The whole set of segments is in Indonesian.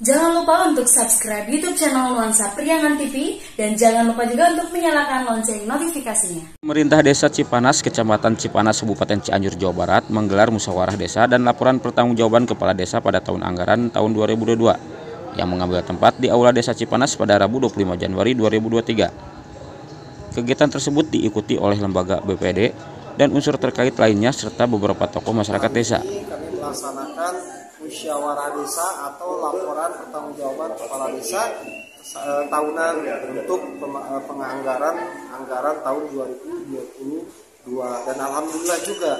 Jangan lupa untuk subscribe YouTube channel Nuansa Priangan TV dan jangan lupa juga untuk menyalakan lonceng notifikasinya. Pemerintah Desa Cipanas, Kecamatan Cipanas, Kabupaten Cianjur, Jawa Barat menggelar musyawarah desa dan laporan pertanggungjawaban kepala desa pada tahun anggaran tahun 2022 yang mengambil tempat di Aula Desa Cipanas pada Rabu 25 Januari 2023. Kegiatan tersebut diikuti oleh lembaga BPD dan unsur terkait lainnya serta beberapa tokoh masyarakat desa. Kami melaksanakan musyawarah desa atau laporan pertanggungjawaban kepala desa eh, tahunan untuk eh, penganggaran anggaran tahun 2022 dan alhamdulillah juga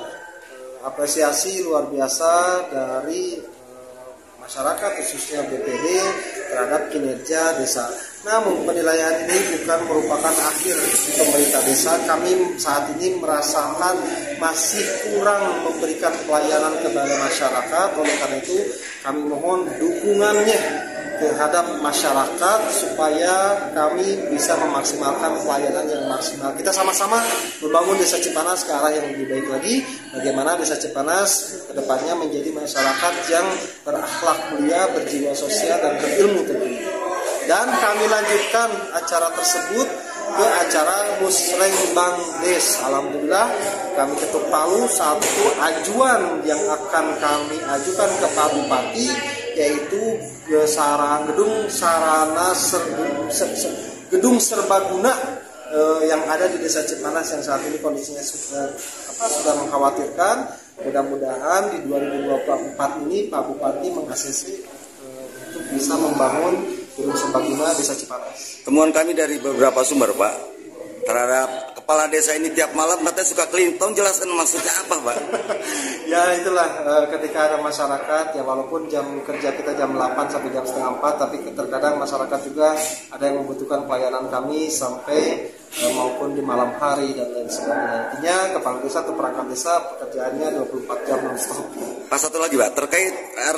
eh, apresiasi luar biasa dari masyarakat khususnya BPD terhadap kinerja desa. Namun penilaian ini bukan merupakan akhir pemerintah desa. Kami saat ini merasakan masih kurang memberikan pelayanan kepada masyarakat. Oleh karena itu kami mohon dukungannya terhadap masyarakat supaya kami bisa memaksimalkan pelayanan yang maksimal. Kita sama-sama membangun desa Cipanas ke arah yang lebih baik lagi. Bagaimana desa Cipanas ke depannya menjadi masyarakat yang berakhlak mulia, berjiwa sosial dan berilmu tentunya. Dan kami lanjutkan acara tersebut ke acara Musrembang Des. Alhamdulillah kami ketuk palu satu ajuan yang akan kami ajukan ke Pak Bupati yaitu sarana gedung sarana ser, ser, ser, gedung serbaguna eh, yang ada di Desa Cipanas yang saat ini kondisinya sudah apa sudah mengkhawatirkan. Mudah-mudahan di 2024 ini Pak Bupati mengaksesi eh, untuk bisa membangun Gunung Sembaguna Desa Cipanas. Temuan kami dari beberapa sumber Pak terhadap kepala desa ini tiap malam katanya suka. Tolong jelaskan maksudnya apa Pak? ya itulah eh, ketika ada masyarakat ya walaupun jam kerja kita jam 8 sampai jam setengah 4 tapi terkadang masyarakat juga ada yang membutuhkan pelayanan kami sampai maupun di malam hari dan lain sebagainya. Intinya kepala desa atau perangkat desa pekerjaannya 24 jam non-stop. Pak satu lagi Pak terkait eh,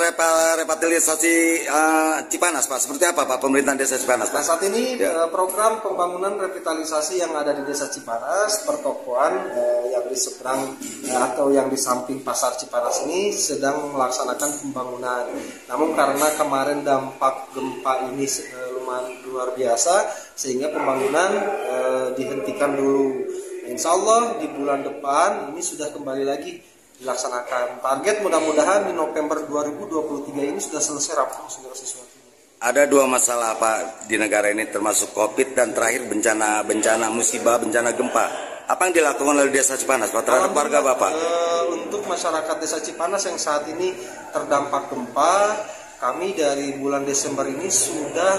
revitalisasi uh, Cipanas Pak seperti apa Pak pemerintahan desa Cipanas Pak? Nah saat ini ya. program pembangunan revitalisasi yang ada di desa Cipanas pertokoan uh, yang di seberang uh, atau yang di samping pasar Cipanas ini sedang melaksanakan pembangunan. Namun karena kemarin dampak gempa ini uh, lumayan luar biasa sehingga pembangunan uh, dihentikan dulu. Insya Allah di bulan depan ini sudah kembali lagi dilaksanakan. Target mudah-mudahan di November 2023 ini sudah selesai rampung segala sesuatu. Ada dua masalah apa di negara ini termasuk COVID dan terakhir bencana bencana musibah bencana gempa. Apa yang dilakukan oleh Desa Cipanas Pak terhadap warga Bapak? Uh, untuk masyarakat Desa Cipanas yang saat ini terdampak gempa, kami dari bulan Desember ini sudah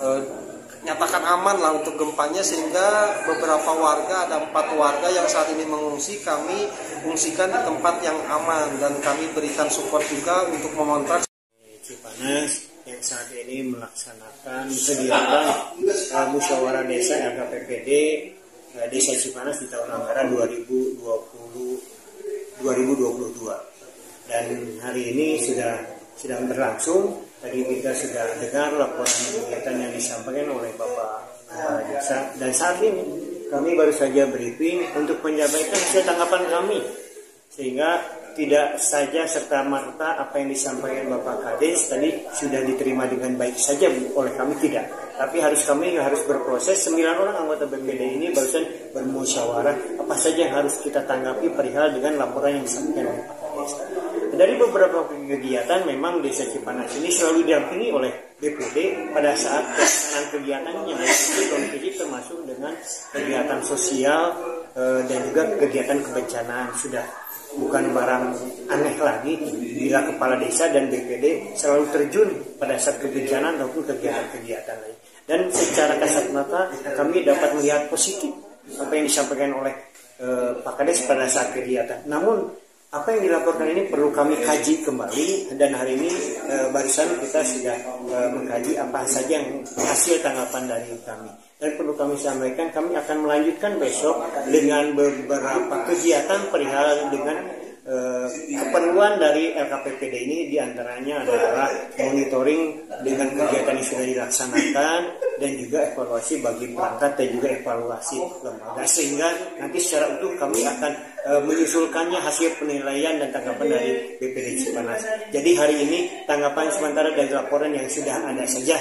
uh, nyatakan aman lah untuk gempanya sehingga beberapa warga ada empat warga yang saat ini mengungsi kami fungsikan di tempat yang aman. Dan kami berikan support juga untuk memontrak. Cipanas yang saat ini melaksanakan kegiatan uh, musyawarah desa LKPPD uh, Desa Cipanas di tahun anggaran 2020 2022 dan hari ini sudah sedang berlangsung Tadi kita sudah dengar laporan kegiatan yang disampaikan oleh Bapak Desa dan saat ini kami baru saja briefing untuk menyampaikan hasil tanggapan kami. Sehingga tidak saja serta merta apa yang disampaikan Bapak Kades tadi sudah diterima dengan baik saja oleh kami tidak. Tapi harus kami harus berproses. Sembilan orang anggota BPD ini barusan bermusyawarah apa saja yang harus kita tanggapi perihal dengan laporan yang disampaikan oleh Pak Kades dari beberapa kegiatan memang desa Cipanas ini selalu didampingi oleh BPD pada saat pelaksanaan kegiatannya baik termasuk dengan kegiatan sosial eh, dan juga kegiatan kebencanaan sudah bukan barang aneh lagi bila kepala desa dan BPD selalu terjun pada saat kebencanaan ataupun kegiatan-kegiatan lain. Dan secara kasat mata kami dapat melihat positif apa yang disampaikan oleh eh, Pak Kades pada saat kegiatan. Namun apa yang dilaporkan ini perlu kami kaji kembali dan hari ini e, barusan kita sudah e, mengkaji apa saja yang hasil tanggapan dari kami. Dan perlu kami sampaikan kami akan melanjutkan besok dengan beberapa kegiatan perihal dengan Eh, keperluan dari LKPPD ini. Di antaranya adalah monitoring dengan kegiatan yang sudah dilaksanakan dan juga evaluasi bagi perangkat dan juga evaluasi lembaga. Sehingga nanti secara utuh kami akan eh, menyusulkannya hasil penilaian dan tanggapan dari BPD Cipanas. Jadi hari ini tanggapan sementara dari laporan yang sudah ada saja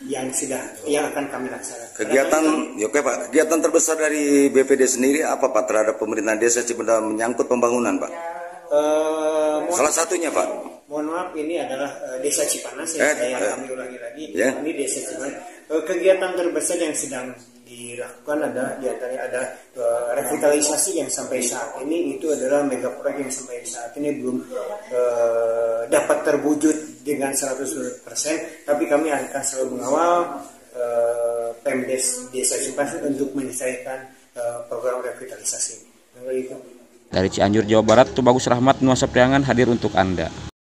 yang sudah yang akan kami laksanakan. Kegiatan, ya oke Pak, kegiatan terbesar dari BPD sendiri apa Pak terhadap pemerintahan desa Cipenda menyangkut pembangunan Pak? Mohon, Salah satunya Pak. mohon maaf ini adalah eh, Desa Cipanas ya, Eh, saya eh. kami ulangi lagi. Ya. Ini Desa Cipanas. Eh, kegiatan terbesar yang sedang dilakukan adalah di antaranya ada eh, revitalisasi yang sampai saat ini itu adalah mega proyek yang sampai saat ini belum eh, dapat terwujud dengan 100% tapi kami akan selalu mengawal eh, Pemdes Desa Cipanas untuk menyelesaikan eh, program revitalisasi ini. Dari Cianjur, Jawa Barat, Tubagus Rahmat, Nuasa Priangan hadir untuk Anda.